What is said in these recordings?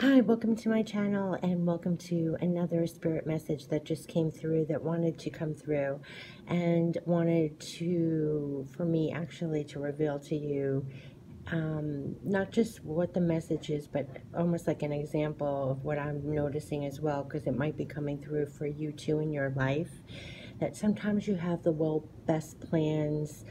Hi, welcome to my channel and welcome to another spirit message that just came through that wanted to come through and wanted to, for me actually, to reveal to you um, not just what the message is, but almost like an example of what I'm noticing as well, because it might be coming through for you too in your life. That sometimes you have the well best plans,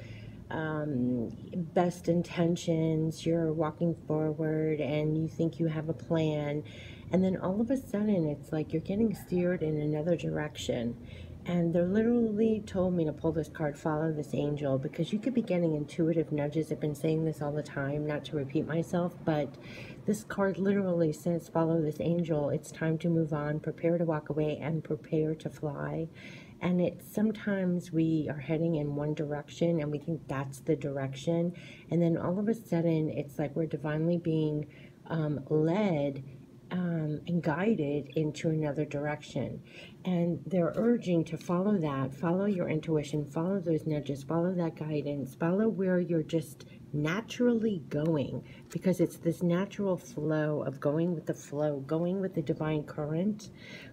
um, best intentions, you're walking forward and you think you have a plan, and then all of a sudden it's like you're getting steered in another direction. And they literally told me to pull this card, follow this angel, because you could be getting intuitive nudges. I've been saying this all the time, not to repeat myself, but this card literally says, follow this angel. It's time to move on, prepare to walk away, and prepare to fly. And it's sometimes we are heading in one direction and we think that's the direction. And then all of a sudden, it's like we're divinely being um, led um, and guided into another direction. And they're urging to follow that, follow your intuition, follow those nudges, follow that guidance, follow where you're just naturally going because it's this natural flow of going with the flow, going with the divine current.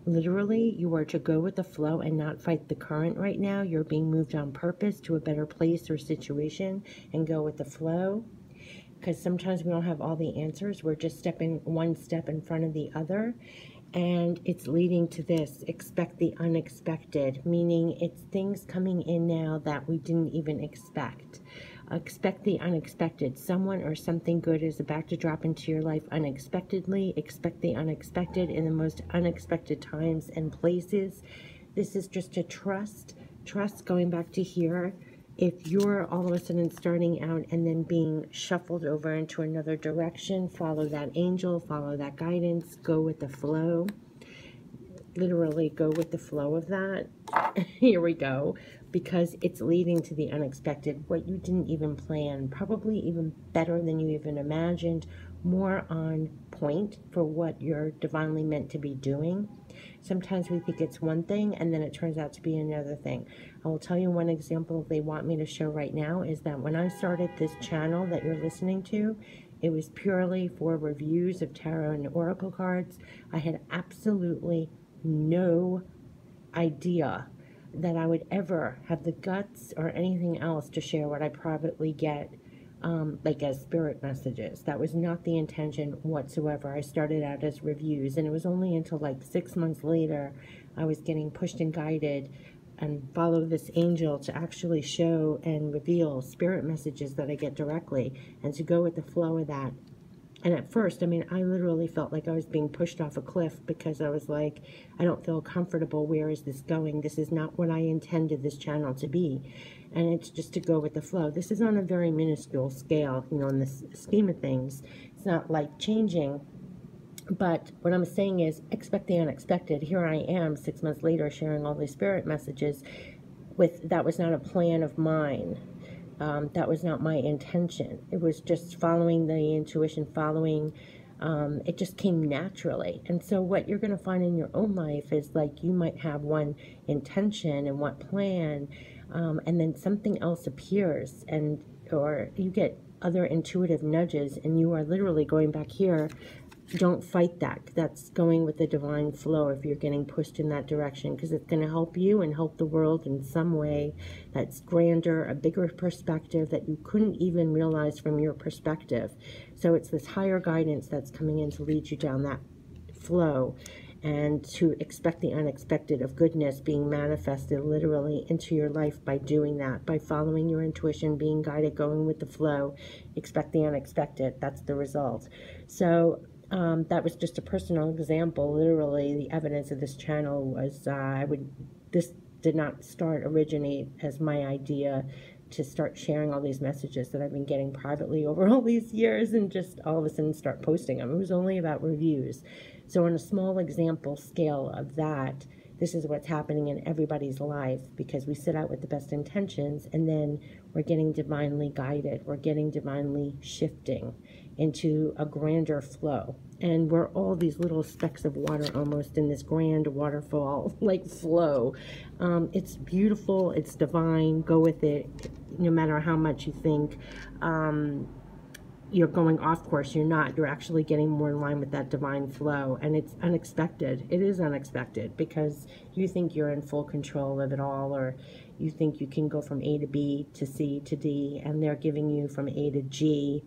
Literally, you are to go with the flow and not fight the current right now. You're being moved on purpose to a better place or situation and go with the flow because sometimes we don't have all the answers. We're just stepping one step in front of the other. And it's leading to this expect the unexpected, meaning it's things coming in now that we didn't even expect. Expect the unexpected. Someone or something good is about to drop into your life unexpectedly. Expect the unexpected in the most unexpected times and places. This is just a trust. Trust going back to here if you're all of a sudden starting out and then being shuffled over into another direction, follow that angel, follow that guidance, go with the flow. Literally go with the flow of that. Here we go. Because it's leading to the unexpected, what you didn't even plan, probably even better than you even imagined, more on point for what you're divinely meant to be doing. Sometimes we think it's one thing and then it turns out to be another thing. I will tell you one example they want me to show right now is that when I started this channel that you're listening to, it was purely for reviews of tarot and oracle cards. I had absolutely no idea that I would ever have the guts or anything else to share what I privately get um, like as spirit messages. That was not the intention whatsoever. I started out as reviews, and it was only until like six months later I was getting pushed and guided and follow this angel to actually show and reveal spirit messages that I get directly and to go with the flow of that. And at first, I mean, I literally felt like I was being pushed off a cliff because I was like, I don't feel comfortable. Where is this going? This is not what I intended this channel to be and it's just to go with the flow. This is on a very minuscule scale, you know, in the scheme of things. It's not like changing, but what I'm saying is expect the unexpected. Here I am six months later sharing all these spirit messages with that was not a plan of mine. Um, that was not my intention. It was just following the intuition, following um, it just came naturally. And so, what you're going to find in your own life is like you might have one intention and one plan, um, and then something else appears and or you get other intuitive nudges and you are literally going back here don't fight that that's going with the divine flow if you're getting pushed in that direction because it's going to help you and help the world in some way that's grander a bigger perspective that you couldn't even realize from your perspective so it's this higher guidance that's coming in to lead you down that flow and to expect the unexpected of goodness being manifested literally into your life by doing that, by following your intuition, being guided, going with the flow. Expect the unexpected. That's the result. So um, that was just a personal example. Literally, the evidence of this channel was uh, I would this did not start originate as my idea to start sharing all these messages that I've been getting privately over all these years and just all of a sudden start posting them. It was only about reviews. So, on a small example scale of that, this is what's happening in everybody's life because we set out with the best intentions and then we're getting divinely guided. We're getting divinely shifting into a grander flow. And we're all these little specks of water almost in this grand waterfall like flow. Um, it's beautiful, it's divine. Go with it no matter how much you think. Um, you're going off course. You're not. You're actually getting more in line with that divine flow. And it's unexpected. It is unexpected because you think you're in full control of it all, or you think you can go from A to B to C to D, and they're giving you from A to G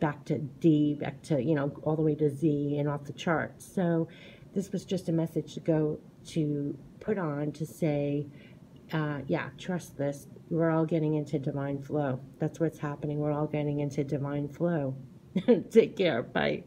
back to D, back to, you know, all the way to Z and off the charts. So this was just a message to go to put on to say, uh, yeah, trust this. We're all getting into divine flow. That's what's happening. We're all getting into divine flow. Take care. Bye.